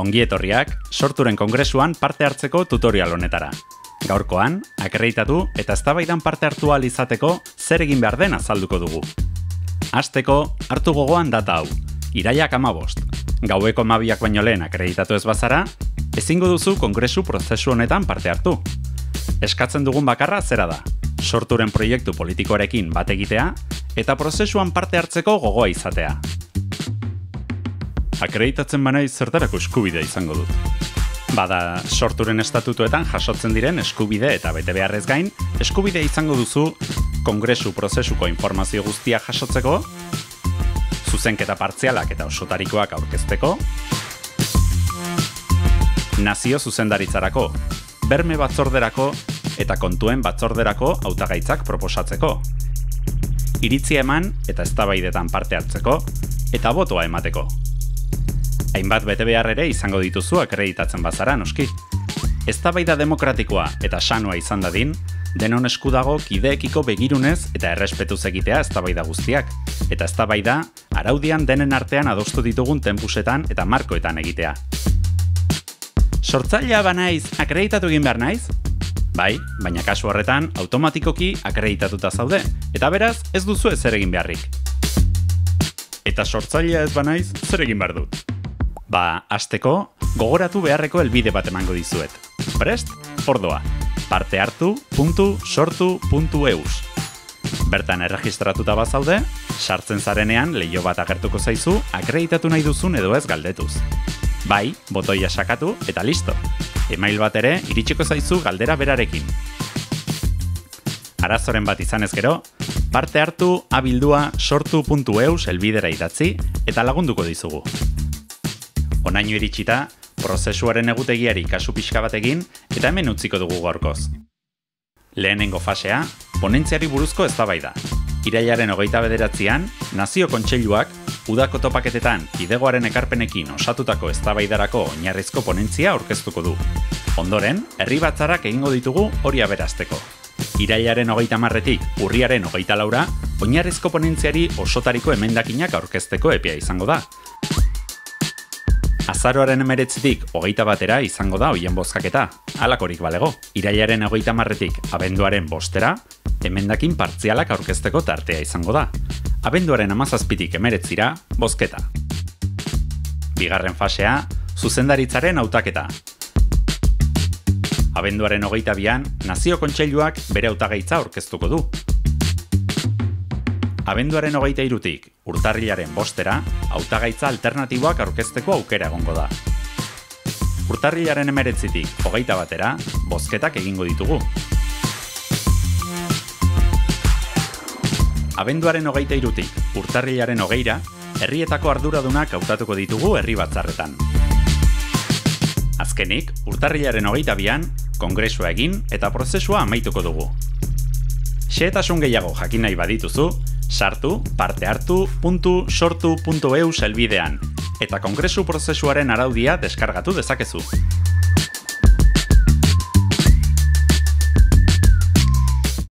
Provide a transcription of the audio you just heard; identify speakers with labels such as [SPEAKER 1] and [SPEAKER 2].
[SPEAKER 1] Ongi etorriak, sorturen kongresuan parte hartzeko tutorial honetara. Gaurkoan, akreditatu eta eztabaidan parte hartu ahal izateko zer egin behar den azalduko dugu. Hasteko, hartu gogoan data hau, iraiak amabost. Gaueko mabiak baino lehen akreditatu ez bazara, ezingo duzu kongresu prozesu honetan parte hartu. Eskatzen dugun bakarra zera da, sorturen proiektu politikoarekin bat egitea eta prozesuan parte hartzeko gogoa izatea. Akreditatzen banaiz zertarako eskubidea izango dut. Bada, sorturen estatutuetan jasotzen diren eskubide eta bete beharrez gain, eskubidea izango duzu kongresu prozesuko informazio guztia jasotzeko, zuzenketa partzialak eta osotarikoak aurkezteko, nazio zuzendaritzarako, berme batzorderako eta kontuen batzorderako hautagaitzak proposatzeko, iritzia eman eta eztabaidetan parte hartzeko eta botoa emateko. Hainbat bete behar ere izango dituzu akreditatzen bazara noski. Eztabaida demokratikoa eta sanoa izan dadin, denon esku dago kideekiko begirunez eta errespetuz egitea eztabaida guztiak, eta eztabaida araudian denen artean adostu ditugun tempusetan eta markoetan egitea. Sortzailea banaiz akreditatu egin behar naiz? Bai, baina kasu horretan automatikoki akreditatuta zaude, eta beraz ez duzu ezer egin beharrik. Eta sortzailea ez banaiz, zer egin behar dut? Ba, asteko, gogoratu beharreko helbide bat emango dizuet. Prest? Ordoa. partehartu.sortu.eus Bertan erregistratuta bazaude, sartzen zarenean leio bat agertuko zaizu akreditatu nahi duzun edo ez galdetuz. Bai, botoia sakatu eta listo. Email bat ere iritsiko zaizu galdera berarekin. Arazoren bat izan ez gero, parte hartu abildua sortu.eus elbidera idatzi eta lagunduko dizugu. Onaino iritsita, prozesuaren egutegiari kasu pixka batekin eta hemen utziko dugu gorkoz. Lehenengo fasea, ponentziari buruzko eztabaida. Irailaren hogeita bederatzean, Nazio Kontseiluak udako topaketetan kidegoaren ekarpenekin osatutako eztabaidarako oinarrizko ponentzia aurkeztuko du. Ondoren, herri batzarak egingo ditugu hori aberazteko. Irailaren hogeita marretik urriaren hogeita laura, oinarrizko ponentziari osotariko emendakinak aurkezteko epea izango da. Azaroaren emeretzitik hogeita batera izango da hoien bozkaketa, alakorik balego. Irailaren hogeita marretik abenduaren bostera, emendakin partzialak aurkezteko tartea izango da. Abenduaren amazazpitik emeretzira, bozketa. Bigarren fasea, zuzendaritzaren hautaketa. Abenduaren hogeita bian, Nazio Kontseiluak bere hautagaitza aurkeztuko du. Abenduaren hogeita irutik, urtarrilaren bostera, hautagaitza alternatiboak aurkezteko aukera egongo da. Urtarrilaren emeretzitik, hogeita batera, bozketak egingo ditugu. Abenduaren hogeita irutik, urtarrilaren hogeira, herrietako arduradunak hautatuko ditugu herri batzarretan. Azkenik, urtarrilaren hogeita bian, kongresua egin eta prozesua amaituko dugu. Xeetasun gehiago jakin nahi badituzu, sartu partehartu.sortu.eu selbidean eta kongresu prozesuaren araudia deskargatu dezakezu.